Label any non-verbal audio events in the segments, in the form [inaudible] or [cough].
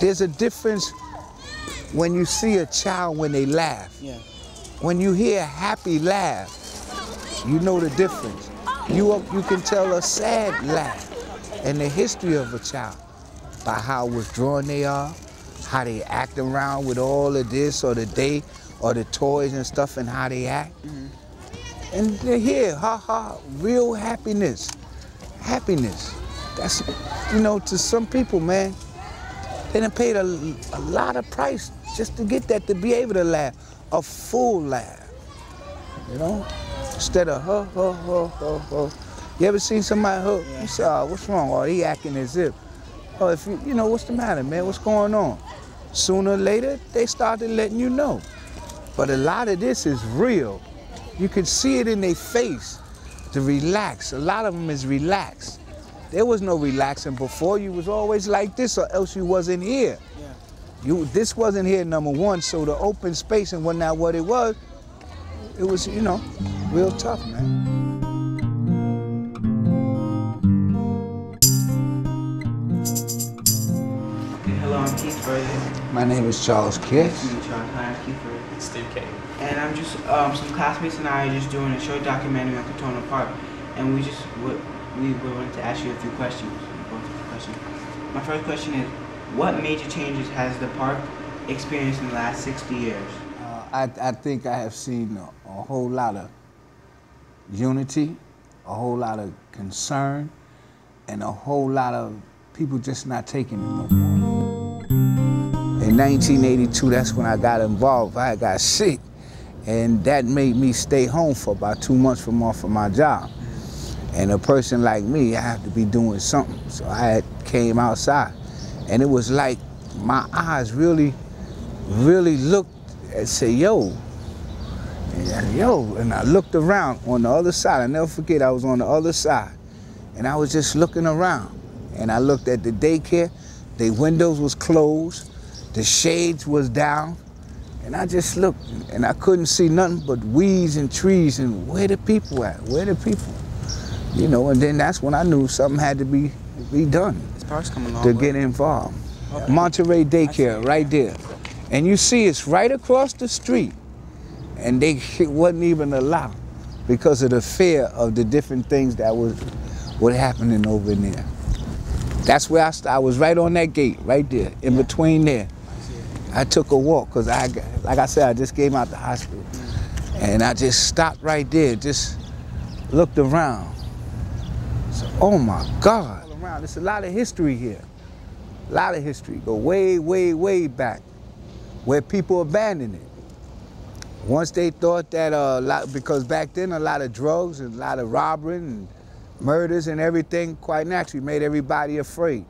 there's a difference when you see a child when they laugh. Yeah. When you hear a happy laugh, you know the difference. You, you can tell a sad laugh and the history of a child by how withdrawn they are, how they act around with all of this or the day or the toys and stuff and how they act. Mm-hmm. And they're here, ha ha, real happiness. Happiness. That's, you know, to some people, man, they done paid a, a lot of price just to get that, to be able to laugh, a full laugh, you know? Instead of, huh, huh, huh, huh, huh. You ever seen somebody, huh, you say, oh, what's wrong? Oh, he acting as if. Oh, if you, you know, what's the matter, man? What's going on? Sooner or later, they started letting you know. But a lot of this is real. You can see it in their face to relax. A lot of them is relaxed. There was no relaxing before. You was always like this or else you wasn't here. Yeah. You, this wasn't here, number one, so the open space and whatnot, what it was, it was, you know, real tough, man. Hello, I'm Keith Burton. My name is Charles Nice Kiss. to meet you. Hi, I'm Keith Burton. Steve K. And I'm just, um, some classmates and I are just doing a short documentary on Crotona Park. And we just, would, we wanted to ask you a few questions. A few questions. My first question is, what major changes has the park experienced in the last 60 years? Uh, I, I think I have seen a, a whole lot of unity, a whole lot of concern, and a whole lot of people just not taking it no more. In 1982, that's when I got involved. I got sick, and that made me stay home for about two months from off of my job. And a person like me, I have to be doing something. So I came outside, and it was like my eyes really, really looked and said, "Yo." And I, yo, and I looked around on the other side. I never forget, I was on the other side, and I was just looking around, and I looked at the daycare. The windows was closed, the shades was down, and I just looked, and I couldn't see nothing but weeds and trees. And where the people at? Where the people? You know, and then that's when I knew something had to be be done This park's coming to get involved. Monterey Daycare, right there. And you see it's right across the street. And they wasn't even allowed because of the fear of the different things that was what happening over there. That's where I, I was right on that gate, right there, in between there. I took a walk because I, like I said, I just came out the hospital. Mm. And I just stopped right there, just looked around. So, oh my God. All around, there's a lot of history here. A lot of history. Go way, way, way back where people abandoned it. Once they thought that, uh, lot, because back then a lot of drugs and a lot of robbery and murders and everything quite naturally made everybody afraid.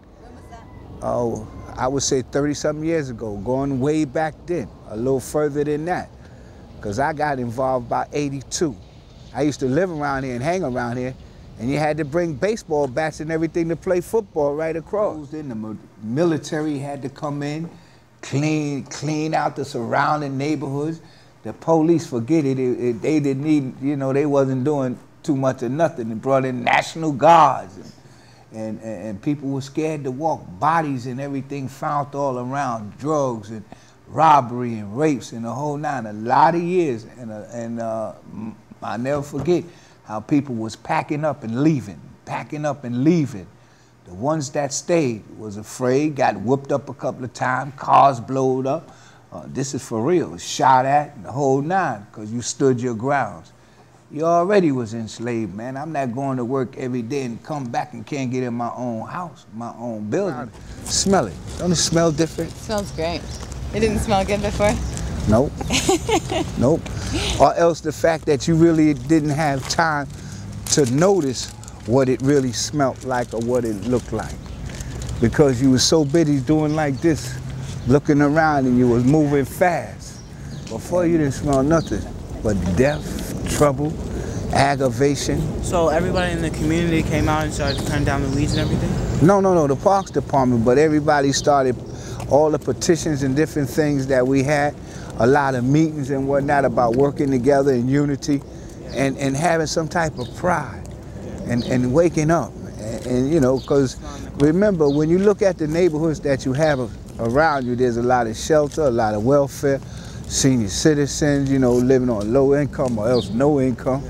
Oh, I would say 30 something years ago, going way back then, a little further than that. Because I got involved by 82. I used to live around here and hang around here, and you had to bring baseball bats and everything to play football right across. Then the military had to come in, clean, clean out the surrounding neighborhoods. The police, forget it, it, it- they didn't need, you know, they wasn't doing too much of nothing. They brought in National Guards, and, and, and, people were scared to walk. Bodies and everything found all around, drugs and robbery and rapes and the whole nine. A lot of years, and, uh, and uh, I'll never forget how people was packing up and leaving, packing up and leaving. The ones that stayed was afraid, got whooped up a couple of times, cars blowed up. Uh, this is for real. Shot at the whole nine because you stood your grounds. You already was enslaved, man. I'm not going to work every day and come back and can't get in my own house, my own building. Smell it. Don't it smell different? Smells great. It didn't smell good before. Nope. [laughs] nope. Or else the fact that you really didn't have time to notice what it really smelt like or what it looked like. Because you was so busy doing like this, looking around and you was moving fast. Before you didn't smell nothing but death, trouble, aggravation. So everybody in the community came out and started to turn down the weeds and everything? No, no, no, the Parks Department, but everybody started all the petitions and different things that we had, a lot of meetings and whatnot about working together in unity and, and having some type of pride and, and waking up. And, and, you know, because remember, when you look at the neighborhoods that you have around you, there's a lot of shelter, a lot of welfare, senior citizens, you know, living on low income or else no income.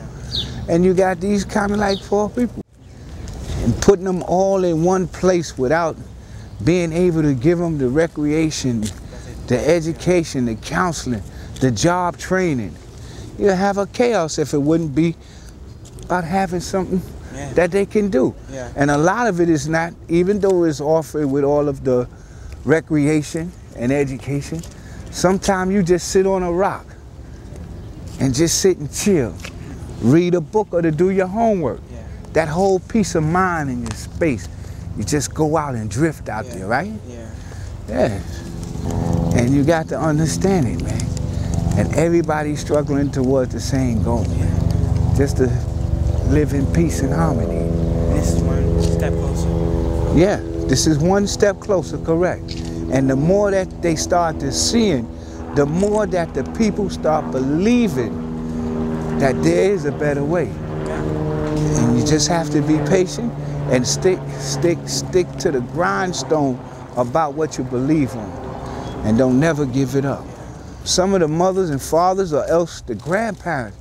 And you got these kind of like poor people. And putting them all in one place without being able to give them the recreation, the education, the counseling, the job training. You have a chaos if it wouldn't be about having something Yeah. that they can do. Yeah. And a lot of it is not, even though it's offered with all of the recreation and education, sometimes you just sit on a rock and just sit and chill. Read a book or to do your homework. Yeah. That whole peace of mind in your space. You just go out and drift out there, right? Yeah. Yeah. And you got to understand it, man. And everybody's struggling towards the same goal. Just to live in peace and harmony. This is one step closer. Yeah, this is one step closer, correct. And the more that they start to seeing, the more that the people start believing that there is a better way. And you just have to be patient and stick, stick, stick to the grindstone about what you believe on. And don't never give it up. Some of the mothers and fathers or else the grandparents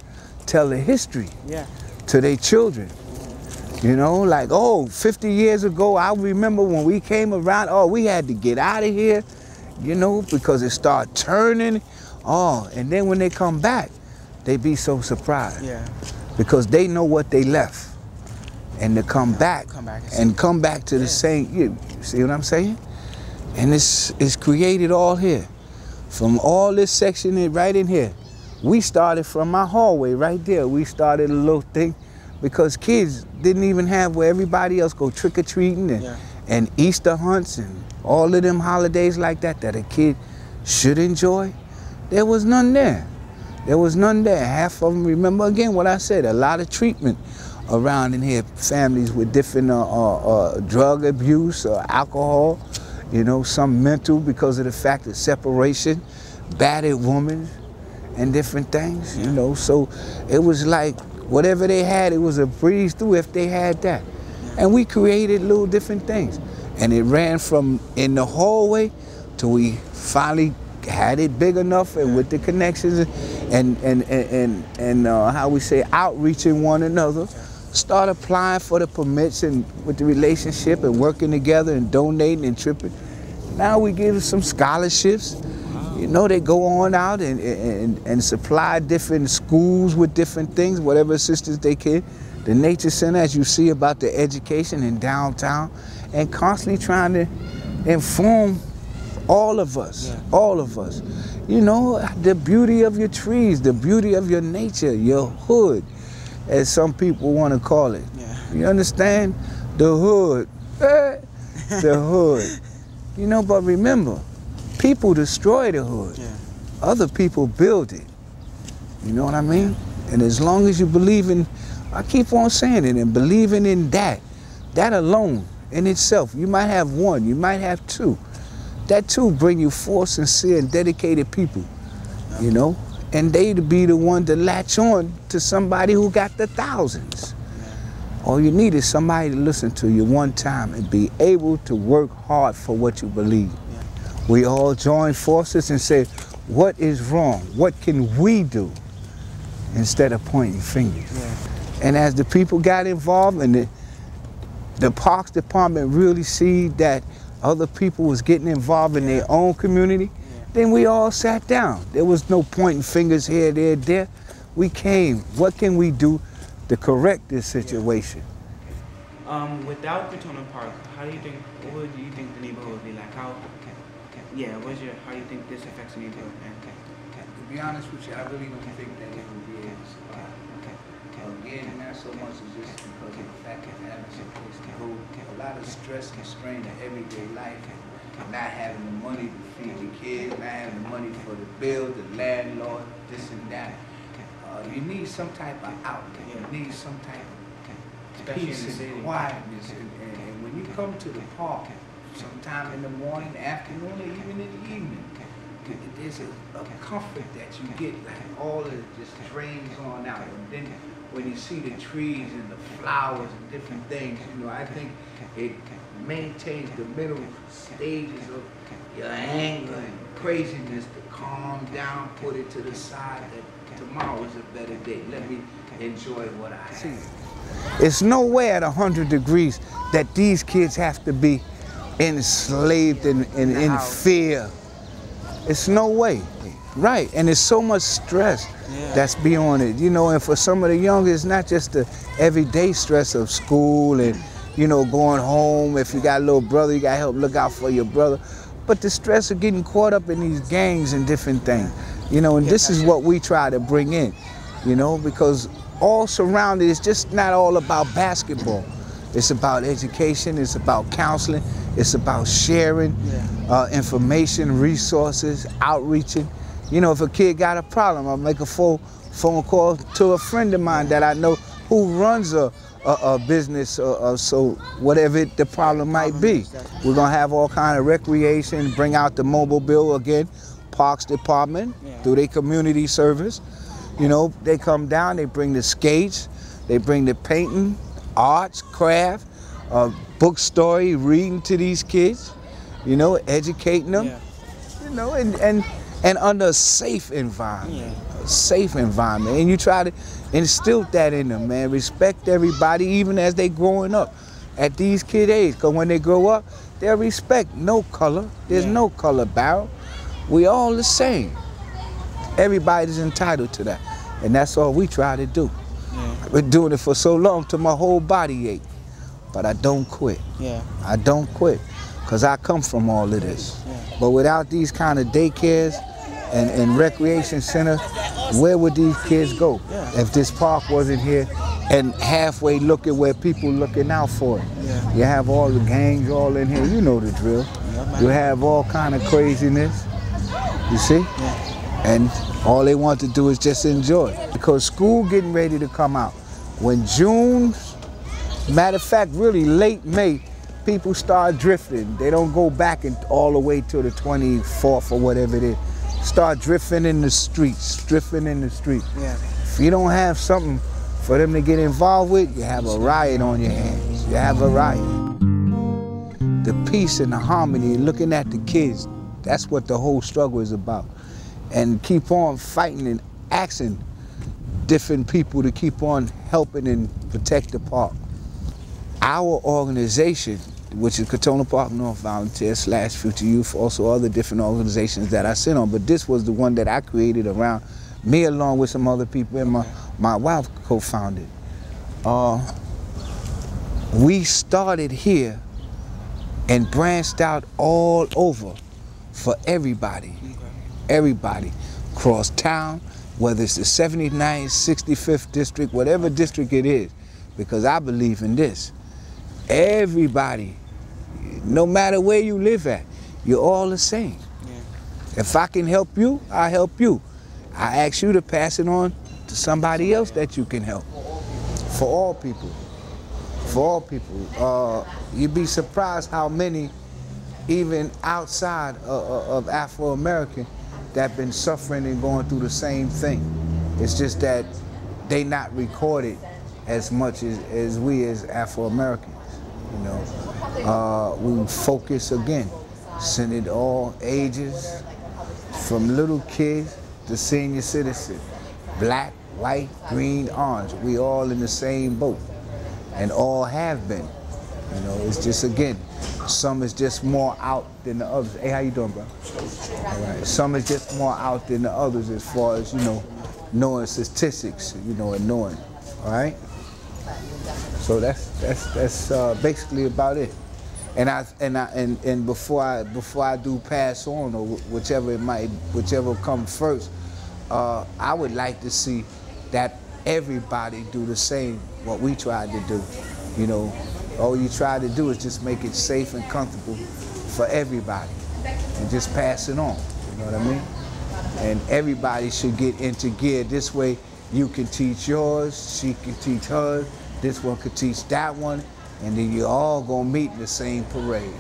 tell the history Yeah. to their children. You know, like, oh, 50 years ago, I remember when we came around, oh, we had to get out of here, you know, because it started turning. Oh, and then when they come back, they be so surprised Yeah. because they know what they left. And to come back Come back and and come back to the Yeah. same, you see what I'm saying? And it's, it's created all here. From all this section right in here. We started from my hallway right there. We started a little thing because kids didn't even have where everybody else go trick-or-treating and, Yeah. and Easter hunts and all of them holidays like that that a kid should enjoy. There was none there. There was none there. Half of them, remember again what I said, a lot of treatment around in here. Families with different uh, uh, uh, drug abuse or alcohol, you know, some mental because of the fact of separation, battered women, and different things, you know. So it was like whatever they had, it was a breeze through if they had that. And we created little different things. And it ran from in the hallway till we finally had it big enough and with the connections and and and and, and uh, how we say outreaching one another start applying for the permits and with the relationship and working together and donating and tripping now we give some scholarships you know they go on out and, and and supply different schools with different things whatever assistance they can the nature center as you see about the education in downtown and constantly trying to inform all of us, Yeah. all of us. You know, the beauty of your trees, the beauty of your nature, your hood, as some people want to call it. Yeah. You understand? The hood. Eh, the [laughs] hood. You know, but remember, people destroy the hood. Yeah. Other people build it. You know what I mean? And as long as you believe in, I keep on saying it, and believing in that, that alone in itself, you might have one, you might have two. That two bring you four sincere and dedicated people, you know? And they to be the one to latch on to somebody who got the thousands. All you need is somebody to listen to you one time and be able to work hard for what you believe. We all join forces and say, what is wrong? What can we do? Instead of pointing fingers. Yeah. And as the people got involved and the, the Parks Department really see that other people was getting involved in their own community, then we all sat down. There was no pointing fingers here, there, there. We came, what can we do to correct this situation? Um, without Crotona Park, how do you think? What do you think the neighborhood would be like? How? Okay. Okay. Yeah. What's your? How do you think this affects the neighborhood? Okay. Okay. To be honest with you, I really don't think that it will be able to Okay. Okay. Okay. Again, not so much as just because of the fact of having some place to go, a lot of stress and strain of everyday life, not having the money to feed the kids, not having the money for the bill, the landlord, this and that. Uh, you need some type of outlet. You need some type of Especially in the peace and quietness. And, and, and when you come to the park, sometime in the morning, afternoon, or even in the evening, there's a, a comfort that you get, like all of it just drains on out. And then when you see the trees and the flowers and different things, you know, I think it maintain the middle stages of your anger and craziness to calm down, put it to the side that tomorrow is a better day. Let me enjoy what I see. It's nowhere at 100 degrees that these kids have to be enslaved and, and in fear. It's no way. Right, and there's so much stress yeah. that's beyond it. You know, and for some of the young, it's not just the everyday stress of school and, you know, going home. If you got a little brother, you got to help look out for your brother. But the stress of getting caught up in these gangs and different things. You know, and this is what we try to bring in, you know, because all surrounded, it's just not all about basketball. It's about education, it's about counseling, it's about sharing yeah. uh, information, resources, outreaching. You know, if a kid got a problem, I'll make a full phone call to a friend of mine that I know who runs a, a, a business, uh, uh, so whatever it, the problem might be. We're gonna have all kind of recreation, bring out the mobile bill again, Parks Department, yeah. through their community service. You know, they come down, they bring the skates, they bring the painting, arts, craft, uh, book story, reading to these kids, you know, educating them, yeah. you know, and, and and under a safe environment. Yeah. Safe environment. And you try to instill that in them, man. Respect everybody, even as they growing up at these kid age. Because when they grow up, they'll respect no color. There's yeah. no color barrel. We all the same. Everybody's entitled to that. And that's all we try to do. Yeah. I've been doing it for so long till my whole body ache. But I don't quit. Yeah. I don't quit. Because I come from all of this. Yeah. But without these kind of daycares, and, and recreation center, where would these kids go yeah. if this park wasn't here and halfway looking where people looking out for it? Yeah. You have all the gangs all in here. You know the drill. Yeah, you have all kind of craziness. You see? And all they want to do is just enjoy. Because school getting ready to come out. When June, matter of fact, really late May, people start drifting. They don't go back in, all the way to the 24th or whatever it is start drifting in the streets, drifting in the streets. Yeah. If you don't have something for them to get involved with, you have a riot on your hands. You have a riot. The peace and the harmony, looking at the kids, that's what the whole struggle is about. And keep on fighting and asking different people to keep on helping and protect the park. Our organization which is Crotona Park North Volunteer slash Future Youth, also other different organizations that I sit on. But this was the one that I created around me along with some other people and my, my wife co-founded. Uh, we started here and branched out all over for everybody. Everybody. Across town, whether it's the 79th, 65th district, whatever district it is, because I believe in this. Everybody, no matter where you live at, you're all the same. Yeah. If I can help you, I help you. I ask you to pass it on to somebody else that you can help. For all people. For all people. Uh, you'd be surprised how many, even outside of, of Afro-American, that been suffering and going through the same thing. It's just that they not recorded as much as, as we as Afro-Americans. You know, uh, we focus again, send it all ages, from little kids to senior citizen, black, white, green, orange. We all in the same boat, and all have been. You know, it's just again, some is just more out than the others. Hey, how you doing, bro? All right. Some is just more out than the others as far as you know, knowing statistics. You know, and knowing. All right. So that's that's that's uh, basically about it. And I and I and, and before I before I do pass on or whichever it might whichever come first, uh, I would like to see that everybody do the same what we tried to do. You know, all you try to do is just make it safe and comfortable for everybody, and just pass it on. You know what I mean? And everybody should get into gear. This way, you can teach yours, she can teach hers, this one could teach that one, and then you all gonna meet in the same parade.